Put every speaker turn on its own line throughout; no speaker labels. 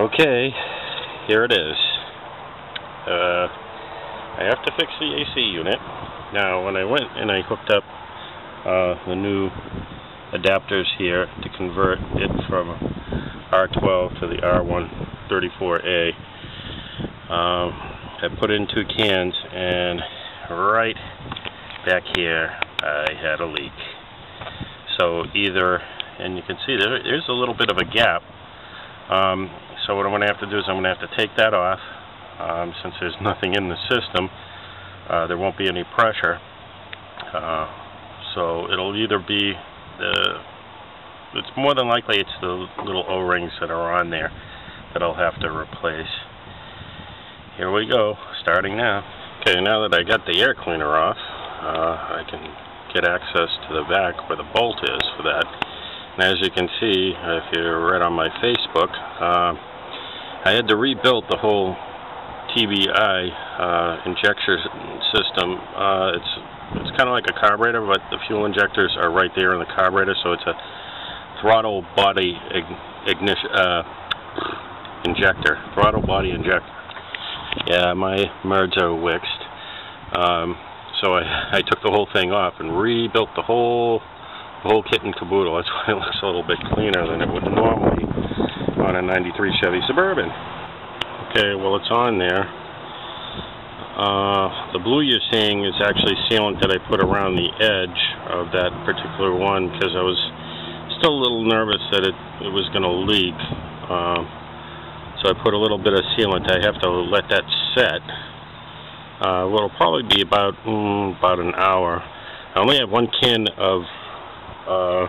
Okay, here it is. Uh, I have to fix the AC unit. Now, when I went and I hooked up uh, the new adapters here to convert it from R12 to the R134A, um, I put in two cans, and right back here, I had a leak. So either, and you can see there, there's a little bit of a gap. Um, so what I'm going to have to do is I'm going to have to take that off. Um, since there's nothing in the system, uh, there won't be any pressure. Uh, so it'll either be the, it's more than likely it's the little O-rings that are on there that I'll have to replace. Here we go, starting now. Okay, now that I got the air cleaner off, uh, I can get access to the back where the bolt is for that. And as you can see, if you're right on my Facebook, uh, I had to rebuild the whole TBI uh, injector system. Uh, it's it's kind of like a carburetor, but the fuel injectors are right there in the carburetor, so it's a throttle body ignition uh, injector, throttle body injector. Yeah, my merds are wixed. Um, so I, I took the whole thing off and rebuilt the whole the whole kit and caboodle. That's why it looks a little bit cleaner than it would normally on a 93 Chevy Suburban. Okay, well it's on there. Uh, the blue you're seeing is actually sealant that I put around the edge of that particular one because I was still a little nervous that it, it was going to leak. Uh, so I put a little bit of sealant. I have to let that set. Uh, it'll probably be about mm, about an hour. I only have one can of uh,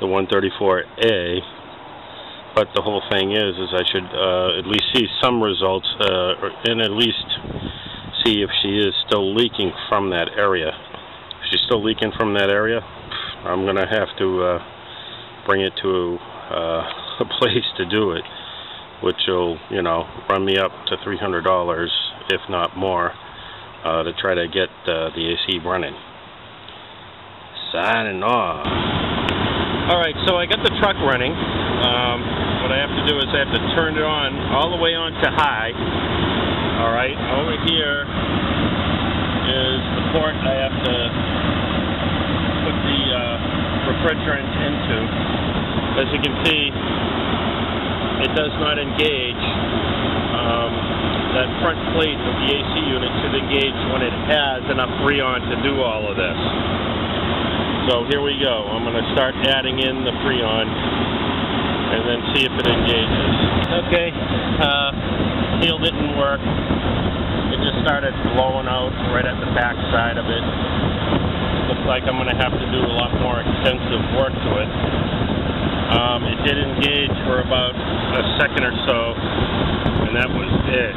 the 134A but the whole thing is, is I should uh, at least see some results, uh, and at least see if she is still leaking from that area. If she's still leaking from that area, I'm going to have to uh, bring it to uh, a place to do it, which will, you know, run me up to $300, if not more, uh, to try to get uh, the AC running. Signing off. All right, so I got the truck running. Um, what I have to do is I have to turn it on all the way on to high. All right, over here is the port I have to put the uh, refrigerant into. As you can see, it does not engage. Um, that front plate of the AC unit should engage when it has enough Freon to do all of this. So here we go. I'm going to start adding in the Freon and then see if it engages. Okay, uh, seal didn't work. It just started blowing out right at the back side of it. Looks like I'm going to have to do a lot more extensive work to it. Um, it did engage for about a second or so, and that was it.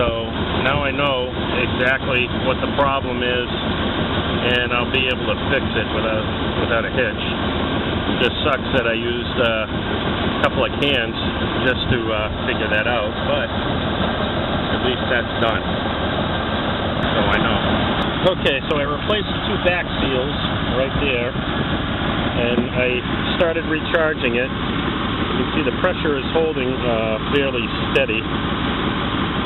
So now I know exactly what the problem is, and I'll be able to fix it without without a hitch. It just sucks that I used uh, couple of cans just to uh, figure that out, but at least that's done. So I know. Okay, so I replaced the two back seals right there, and I started recharging it. You can see the pressure is holding uh, fairly steady.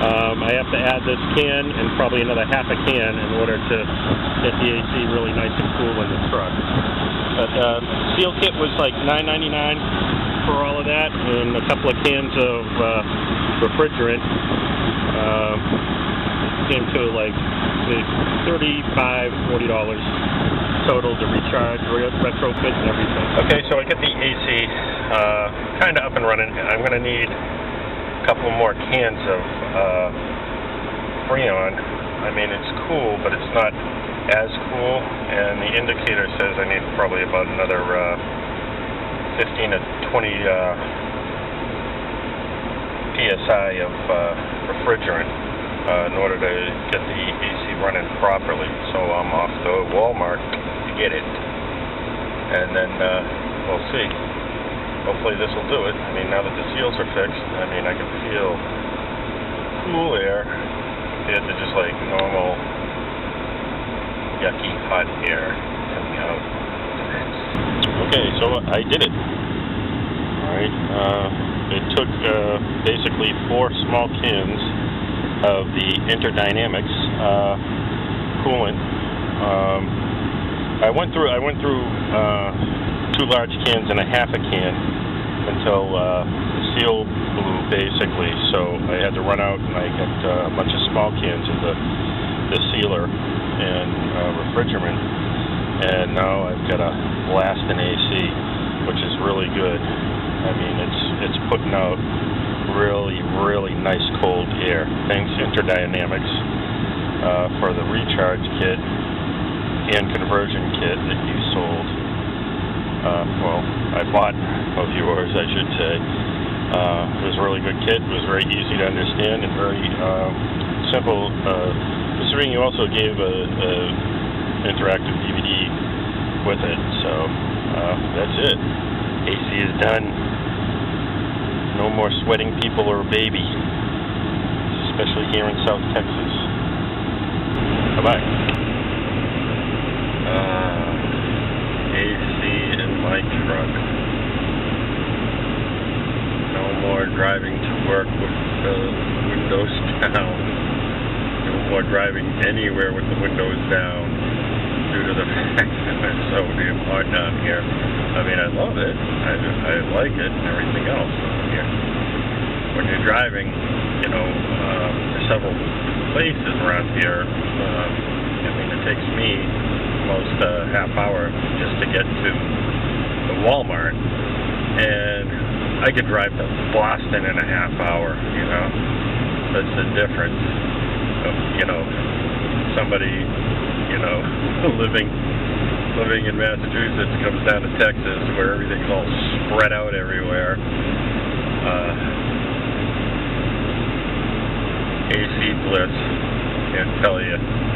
Um, I have to add this can and probably another half a can in order to get the AC really nice and cool in the truck. But uh, seal kit was like $9.99 for all of that, and a couple of cans of uh, refrigerant uh, came to like $35, $40 total to recharge, retrofit, and everything. Okay, so I get the AC uh, kind of up and running. I'm going to need a couple more cans of uh, Freon. I mean, it's cool, but it's not as cool, and the indicator says I need probably about another uh, 15 to 20 uh, psi of uh, refrigerant uh, in order to get the AC running properly. So I'm off to Walmart to get it, and then uh, we'll see hopefully this will do it. I mean, now that the seals are fixed, I mean, I can feel cool air compared to just like normal yucky hot air coming out. Okay, so I did it. Uh, it took uh, basically four small cans of the Interdynamics uh, coolant. Um, I went through I went through uh, two large cans and a half a can until uh, the seal blew basically. So I had to run out and I got uh, a bunch of small cans of the the sealer and refrigerant, and now I've got a blast in AC, which is really good. I mean, it's it's putting out really, really nice cold air. Thanks Interdynamics uh, for the recharge kit and conversion kit that you sold. Uh, well, I bought of yours, I should say. Uh, it was a really good kit. It was very easy to understand and very uh, simple. Uh, Mr. Ring, you also gave a, a interactive DVD with it, so uh, that's it. AC is done. No more sweating people or baby, especially here in South Texas. Bye-bye. Uh, AC in my truck. No more driving to work with the windows down. No more driving anywhere with the windows down due to the fact that it's so damn hot down here. I mean, I love it. I, I like it and everything else. Yeah. When you're driving, you know, um, to several places around here, um, I mean, it takes me almost a half hour just to get to the Walmart. And I could drive to Boston in a half hour, you know. That's the difference of, you know, somebody, you know, living living in Massachusetts comes down to Texas where everything's all spread out everywhere. Uh, AC bliss, can't tell you.